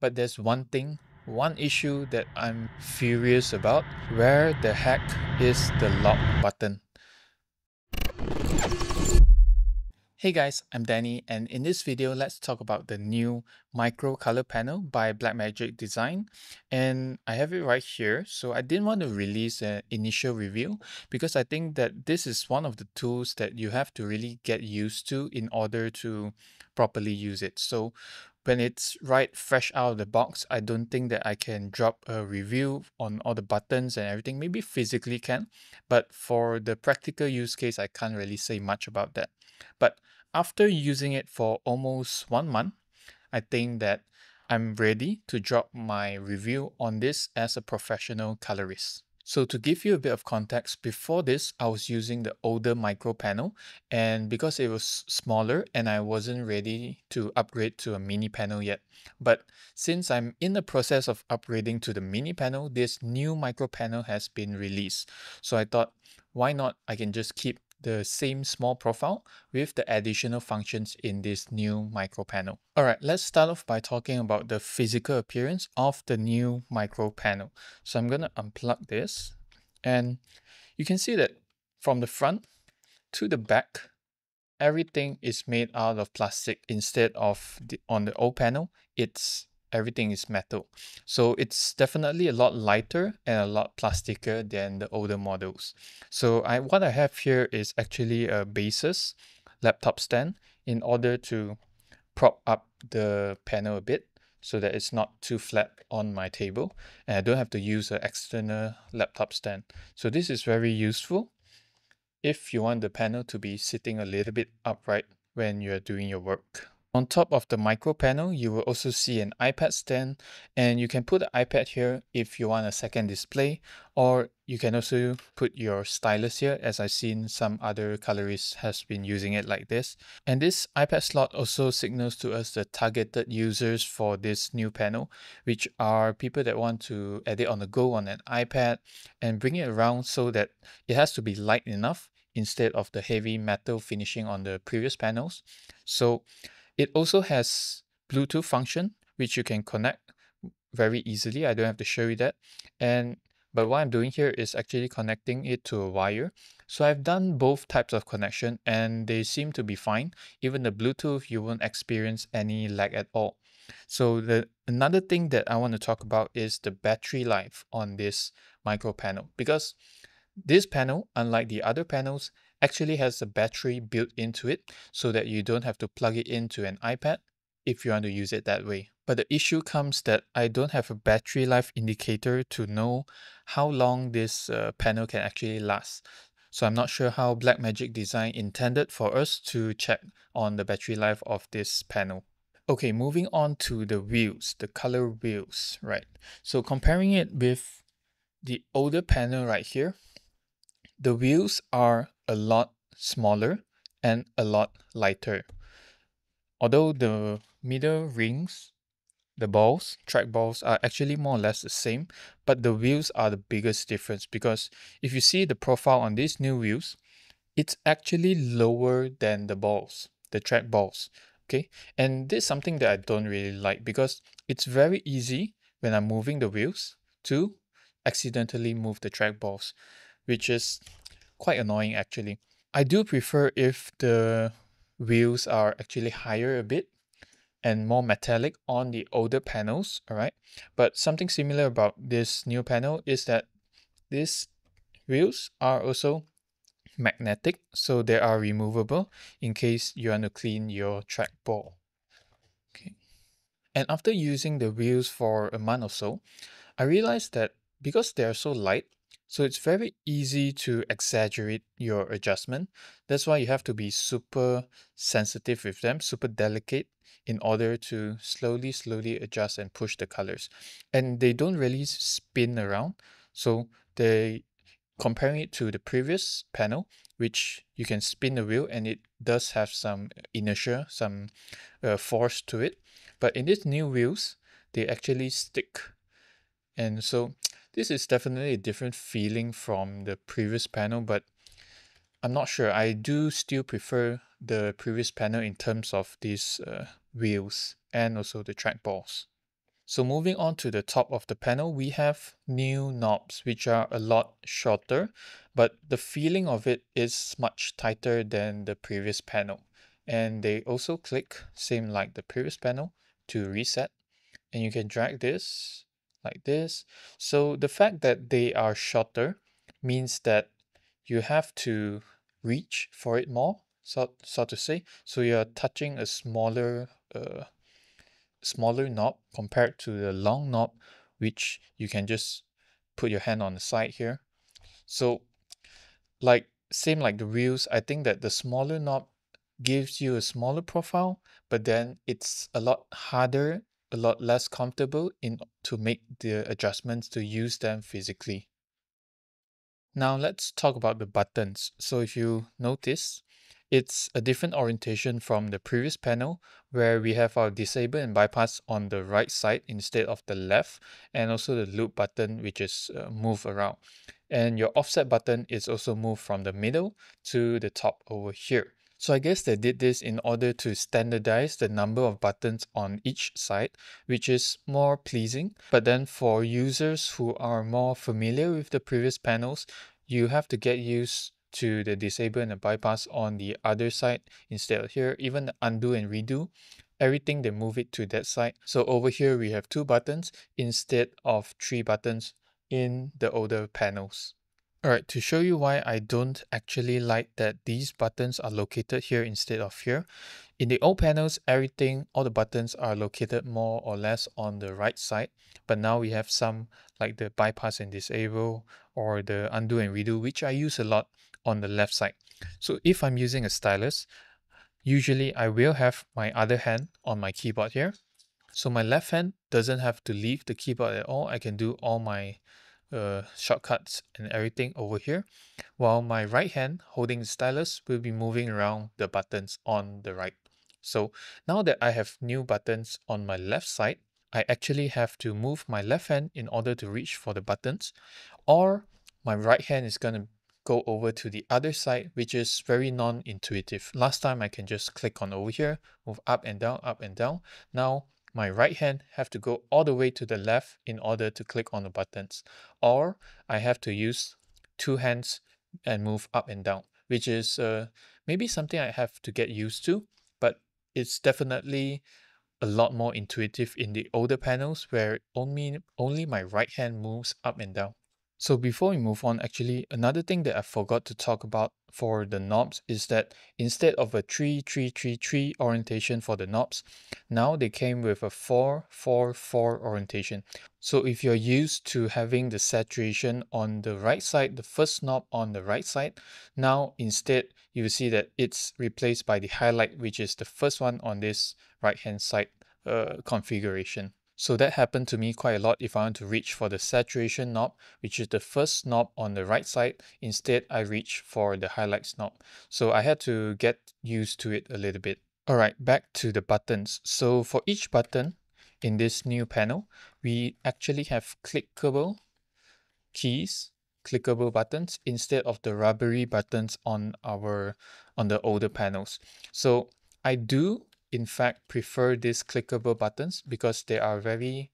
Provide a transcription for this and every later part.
But there's one thing, one issue that I'm furious about. Where the heck is the log button? Hey guys, I'm Danny and in this video let's talk about the new micro color panel by Blackmagic Design and I have it right here so I didn't want to release an initial review because I think that this is one of the tools that you have to really get used to in order to properly use it. So when it's right fresh out of the box, I don't think that I can drop a review on all the buttons and everything. Maybe physically can, but for the practical use case, I can't really say much about that. But after using it for almost one month, I think that I'm ready to drop my review on this as a professional colorist. So to give you a bit of context, before this, I was using the older micro panel and because it was smaller and I wasn't ready to upgrade to a mini panel yet. But since I'm in the process of upgrading to the mini panel, this new micro panel has been released. So I thought, why not? I can just keep the same small profile with the additional functions in this new micro panel. Alright, let's start off by talking about the physical appearance of the new micro panel. So I'm going to unplug this and you can see that from the front to the back, everything is made out of plastic instead of the, on the old panel, it's everything is metal. So it's definitely a lot lighter and a lot plasticier than the older models. So I what I have here is actually a basis laptop stand in order to prop up the panel a bit so that it's not too flat on my table and I don't have to use an external laptop stand. So this is very useful if you want the panel to be sitting a little bit upright when you're doing your work. On top of the micro panel, you will also see an iPad stand and you can put the iPad here if you want a second display or you can also put your stylus here as I've seen some other colorists has been using it like this. And this iPad slot also signals to us the targeted users for this new panel, which are people that want to edit on the go on an iPad and bring it around so that it has to be light enough instead of the heavy metal finishing on the previous panels. So it also has Bluetooth function, which you can connect very easily. I don't have to show you that. And but what I'm doing here is actually connecting it to a wire. So I've done both types of connection and they seem to be fine. Even the Bluetooth, you won't experience any lag at all. So the another thing that I want to talk about is the battery life on this micro panel because this panel, unlike the other panels, actually has a battery built into it so that you don't have to plug it into an iPad if you want to use it that way. But the issue comes that I don't have a battery life indicator to know how long this uh, panel can actually last. So I'm not sure how Blackmagic Design intended for us to check on the battery life of this panel. Okay, moving on to the wheels, the color wheels, right? So comparing it with the older panel right here, the wheels are a lot smaller and a lot lighter. Although the middle rings, the balls, track balls are actually more or less the same, but the wheels are the biggest difference because if you see the profile on these new wheels, it's actually lower than the balls, the track balls. Okay, and this is something that I don't really like because it's very easy when I'm moving the wheels to accidentally move the track balls which is quite annoying actually. I do prefer if the wheels are actually higher a bit and more metallic on the older panels, alright? But something similar about this new panel is that these wheels are also magnetic, so they are removable in case you want to clean your trackball. Okay. And after using the wheels for a month or so, I realized that because they are so light, so it's very easy to exaggerate your adjustment. That's why you have to be super sensitive with them, super delicate in order to slowly, slowly adjust and push the colors. And they don't really spin around. So they comparing it to the previous panel, which you can spin the wheel and it does have some inertia, some uh, force to it. But in these new wheels, they actually stick. And so this is definitely a different feeling from the previous panel, but I'm not sure. I do still prefer the previous panel in terms of these uh, wheels and also the trackballs. So moving on to the top of the panel, we have new knobs, which are a lot shorter, but the feeling of it is much tighter than the previous panel. And they also click, same like the previous panel, to reset. And you can drag this like this. So the fact that they are shorter means that you have to reach for it more, so, so to say. So you're touching a smaller uh, smaller knob compared to the long knob, which you can just put your hand on the side here. So like same like the wheels, I think that the smaller knob gives you a smaller profile, but then it's a lot harder, a lot less comfortable in to make the adjustments to use them physically. Now let's talk about the buttons. So if you notice, it's a different orientation from the previous panel where we have our disable and bypass on the right side instead of the left and also the loop button which is uh, move around. And your offset button is also moved from the middle to the top over here. So I guess they did this in order to standardize the number of buttons on each side, which is more pleasing. But then for users who are more familiar with the previous panels, you have to get used to the disable and the bypass on the other side instead of here. Even the undo and redo, everything they move it to that side. So over here we have two buttons instead of three buttons in the older panels. Alright, to show you why I don't actually like that these buttons are located here instead of here. In the old panels, everything, all the buttons are located more or less on the right side. But now we have some like the bypass and disable or the undo and redo, which I use a lot on the left side. So if I'm using a stylus, usually I will have my other hand on my keyboard here. So my left hand doesn't have to leave the keyboard at all. I can do all my uh, shortcuts and everything over here, while my right hand holding the stylus will be moving around the buttons on the right. So now that I have new buttons on my left side, I actually have to move my left hand in order to reach for the buttons, or my right hand is going to go over to the other side, which is very non-intuitive. Last time I can just click on over here, move up and down, up and down. Now my right hand have to go all the way to the left in order to click on the buttons. Or I have to use two hands and move up and down, which is uh, maybe something I have to get used to, but it's definitely a lot more intuitive in the older panels where only, only my right hand moves up and down. So before we move on, actually, another thing that I forgot to talk about for the knobs is that instead of a 3-3-3-3 orientation for the knobs, now they came with a 4-4-4 orientation. So if you're used to having the saturation on the right side, the first knob on the right side, now instead you will see that it's replaced by the highlight, which is the first one on this right hand side uh, configuration. So that happened to me quite a lot if I want to reach for the saturation knob, which is the first knob on the right side. Instead, I reach for the highlights knob. So I had to get used to it a little bit. Alright, back to the buttons. So for each button in this new panel, we actually have clickable keys, clickable buttons instead of the rubbery buttons on our on the older panels. So I do in fact prefer these clickable buttons because they are very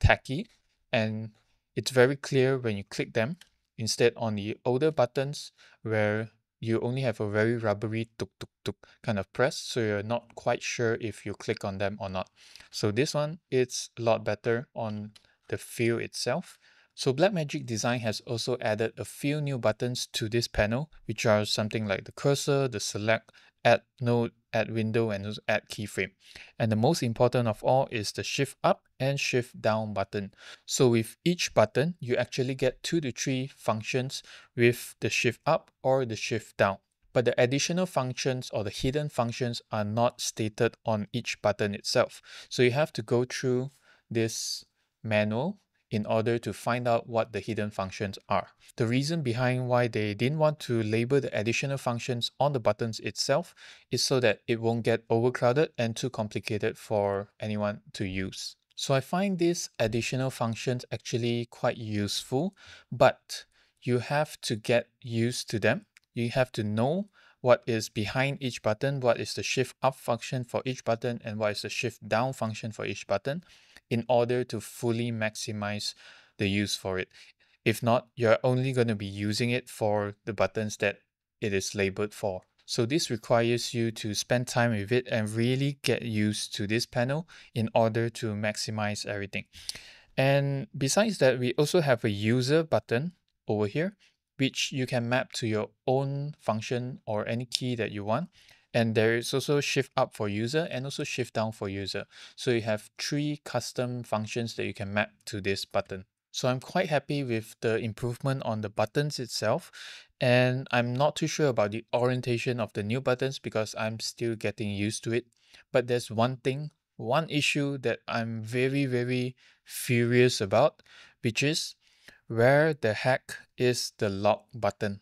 tacky and it's very clear when you click them. Instead on the older buttons where you only have a very rubbery tuk tuk tuk kind of press so you're not quite sure if you click on them or not. So this one it's a lot better on the feel itself. So Blackmagic Design has also added a few new buttons to this panel, which are something like the cursor, the select, add node, add window, and add keyframe. And the most important of all is the shift up and shift down button. So with each button, you actually get two to three functions with the shift up or the shift down. But the additional functions or the hidden functions are not stated on each button itself. So you have to go through this manual in order to find out what the hidden functions are. The reason behind why they didn't want to label the additional functions on the buttons itself is so that it won't get overcrowded and too complicated for anyone to use. So I find these additional functions actually quite useful, but you have to get used to them. You have to know what is behind each button, what is the shift up function for each button, and what is the shift down function for each button. in order to fully maximize the use for it. If not, you're only going to be using it for the buttons that it is labeled for. So this requires you to spend time with it and really get used to this panel in order to maximize everything. And besides that, we also have a user button over here, which you can map to your own function or any key that you want. And there is also shift up for user and also shift down for user. So you have three custom functions that you can map to this button. So I'm quite happy with the improvement on the buttons itself. And I'm not too sure about the orientation of the new buttons because I'm still getting used to it. But there's one thing, one issue that I'm very, very furious about, which is where the heck is the log button?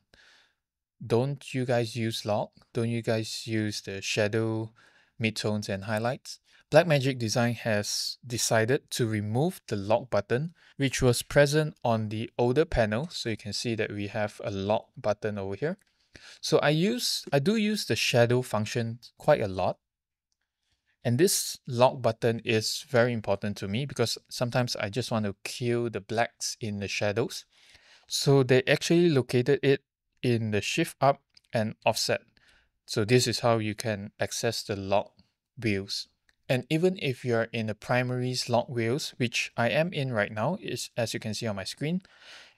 Don't you guys use log? Don't you guys use the shadow, midtones, and highlights? Blackmagic Design has decided to remove the log button, which was present on the older panel. So you can see that we have a log button over here. So I use, I do use the shadow function quite a lot. And this log button is very important to me because sometimes I just want to kill the blacks in the shadows. So they actually located it in the shift up and offset. So this is how you can access the log views. And even if you're in the primaries log wheels, which I am in right now, is as you can see on my screen,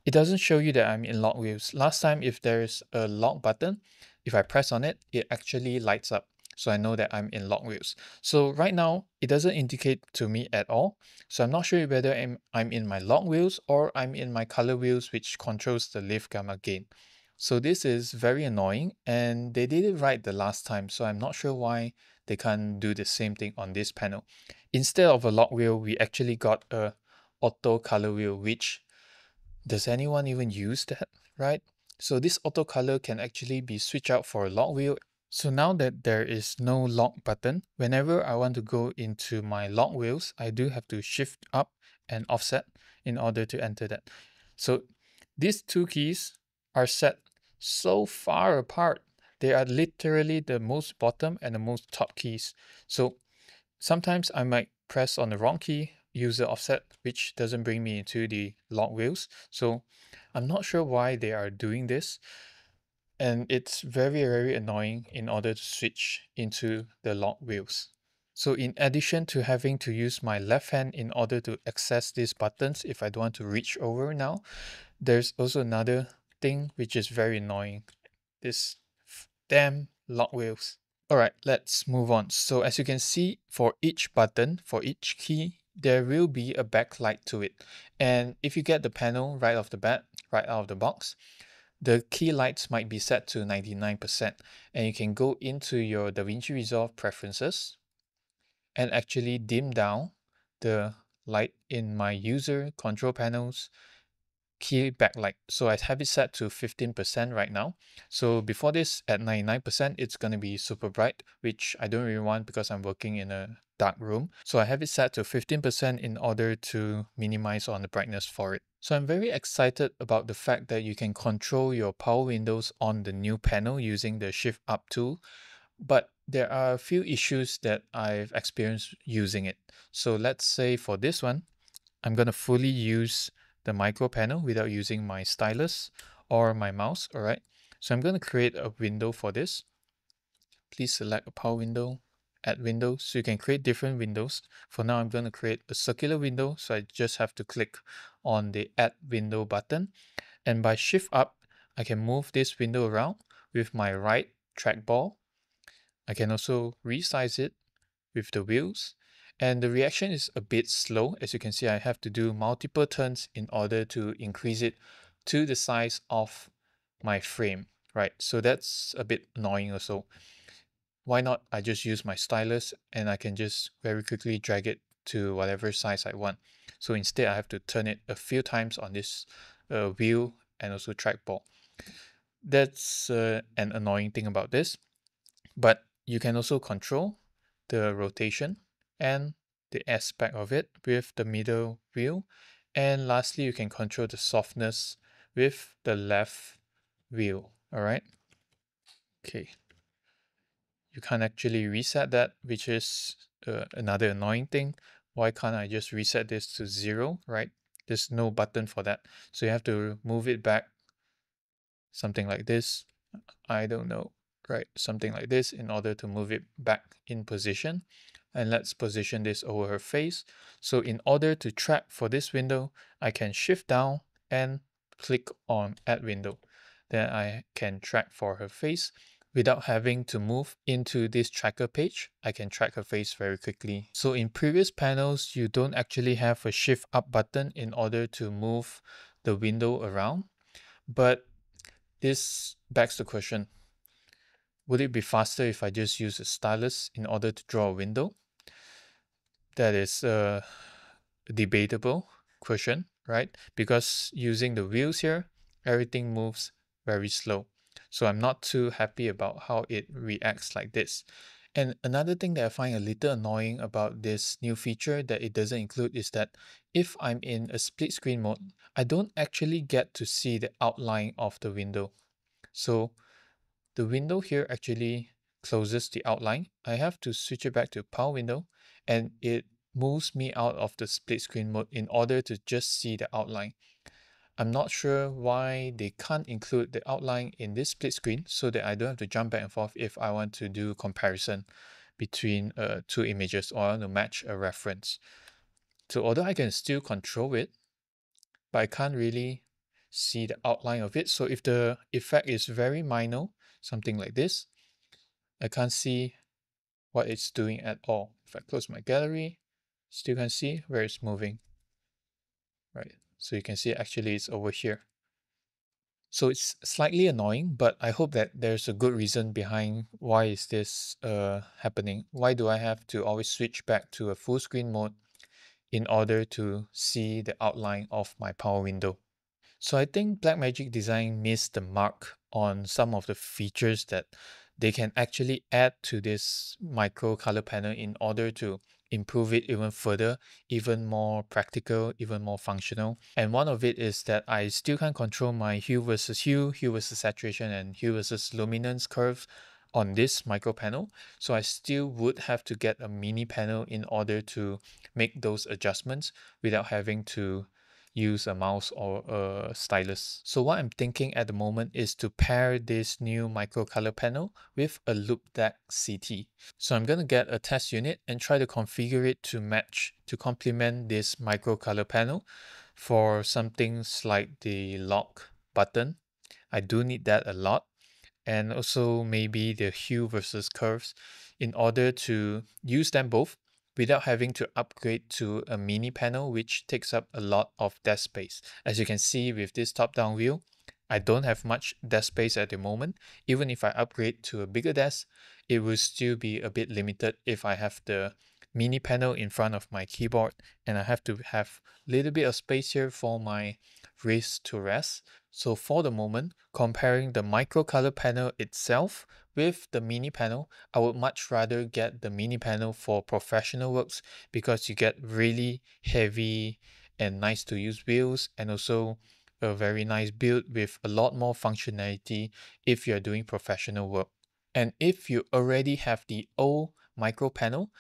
it doesn't show you that I'm in log wheels. Last time, if there's a log button, if I press on it, it actually lights up. So I know that I'm in log wheels. So right now, it doesn't indicate to me at all. So I'm not sure whether I'm, I'm in my log wheels or I'm in my color wheels, which controls the lift gamma gain. So this is very annoying and they did it right the last time. So I'm not sure why they can't do the same thing on this panel. Instead of a log wheel, we actually got a auto color wheel, which does anyone even use that, right? So this auto color can actually be switched out for a log wheel. So now that there is no log button, whenever I want to go into my log wheels, I do have to shift up and offset in order to enter that. So these two keys are set so far apart they are literally the most bottom and the most top keys. So sometimes I might press on the wrong key, use the offset, which doesn't bring me into the log wheels. So I'm not sure why they are doing this. And it's very, very annoying in order to switch into the log wheels. So in addition to having to use my left hand in order to access these buttons if I don't want to reach over now, there's also another thing which is very annoying. This damn log wheels. Alright, let's move on. So as you can see, for each button, for each key, there will be a backlight to it. And if you get the panel right off the bat, right out of the box, the key lights might be set to 99%. And you can go into your DaVinci Resolve preferences and actually dim down the light in my user control panels key backlight. So I have it set to 15% right now. So before this at 99%, it's going to be super bright, which I don't really want because I'm working in a dark room. So I have it set to 15% in order to minimize on the brightness for it. So I'm very excited about the fact that you can control your power windows on the new panel using the shift up tool. But there are a few issues that I've experienced using it. So let's say for this one, I'm going to fully use the micro panel without using my stylus or my mouse, all right? So I'm going to create a window for this. Please select a power window, add window, so you can create different windows. For now, I'm going to create a circular window, so I just have to click on the add window button. And by shift up, I can move this window around with my right trackball. I can also resize it with the wheels and the reaction is a bit slow. As you can see, I have to do multiple turns in order to increase it to the size of my frame, right? So that's a bit annoying also. Why not I just use my stylus and I can just very quickly drag it to whatever size I want. So instead I have to turn it a few times on this uh, wheel and also trackball. That's uh, an annoying thing about this. But you can also control the rotation and the aspect of it with the middle wheel. And lastly, you can control the softness with the left wheel. All right. Okay. You can't actually reset that, which is uh, another annoying thing. why can't I just reset this to zero, right? There's no button for that. So you have to move it back something like this. I don't know, right? Something like this in order to move it back in position. And let's position this over her face. So in order to track for this window, I can shift down and click on add window. Then I can track for her face without having to move into this tracker page. I can track her face very quickly. So in previous panels, you don't actually have a shift up button in order to move the window around. But this begs the question, would it be faster if I just use a stylus in order to draw a window? That is uh, a debatable question, right? Because using the wheels here, everything moves very slow. So I'm not too happy about how it reacts like this. And another thing that I find a little annoying about this new feature that it doesn't include is that if I'm in a split screen mode, I don't actually get to see the outline of the window. So the window here actually closes the outline. I have to switch it back to power window and it moves me out of the split screen mode in order to just see the outline. I'm not sure why they can't include the outline in this split screen so that I don't have to jump back and forth if I want to do comparison between uh, two images or I want to match a reference. So although I can still control it, but I can't really see the outline of it. So if the effect is very minor, something like this, I can't see what it's doing at all. If I close my gallery, still can see where it's moving. Right, so you can see actually it's over here. So it's slightly annoying, but I hope that there's a good reason behind why is this uh, happening. Why do I have to always switch back to a full screen mode in order to see the outline of my power window? So I think Blackmagic Design missed the mark on some of the features that they can actually add to this micro color panel in order to improve it even further, even more practical, even more functional. And one of it is that I still can't control my hue versus hue, hue versus saturation, and hue versus luminance curves on this micro panel. So I still would have to get a mini panel in order to make those adjustments without having to use a mouse or a stylus. So what I'm thinking at the moment is to pair this new micro color panel with a Loupedeck CT. So I'm going to get a test unit and try to configure it to match, to complement this micro color panel for some things like the log button. I do need that a lot. And also maybe the hue versus curves in order to use them both without having to upgrade to a mini panel which takes up a lot of desk space. As you can see with this top-down view, I don't have much desk space at the moment. Even if I upgrade to a bigger desk, it will still be a bit limited if I have the mini panel in front of my keyboard and I have to have a little bit of space here for my wrist to rest. So for the moment, comparing the micro color panel itself with the mini panel, I would much rather get the mini panel for professional works because you get really heavy and nice to use wheels and also a very nice build with a lot more functionality if you're doing professional work. And if you already have the old micro panel,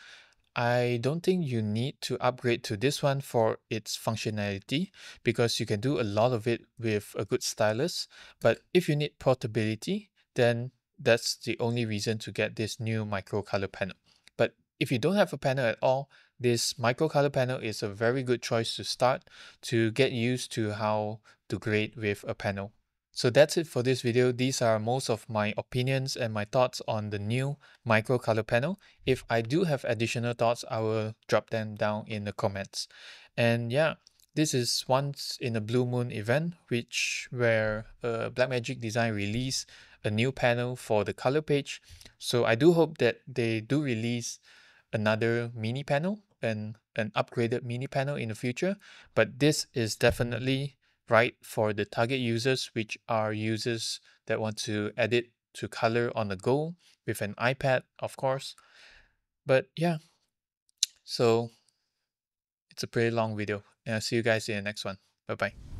I don't think you need to upgrade to this one for its functionality because you can do a lot of it with a good stylus. But if you need portability, then that's the only reason to get this new micro color panel. But if you don't have a panel at all, this micro color panel is a very good choice to start to get used to how to grade with a panel. So that's it for this video. These are most of my opinions and my thoughts on the new micro color panel. If I do have additional thoughts, I will drop them down in the comments. And yeah, this is once in a blue moon event, which where uh, Blackmagic Design release a new panel for the color page. So I do hope that they do release another mini panel and an upgraded mini panel in the future. But this is definitely right for the target users, which are users that want to edit to color on the go with an iPad, of course. But yeah, so it's a pretty long video and I'll see you guys in the next one. Bye bye.